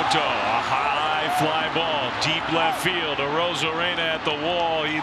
Soto, a high fly ball, deep left field. A Rosarena at the wall. He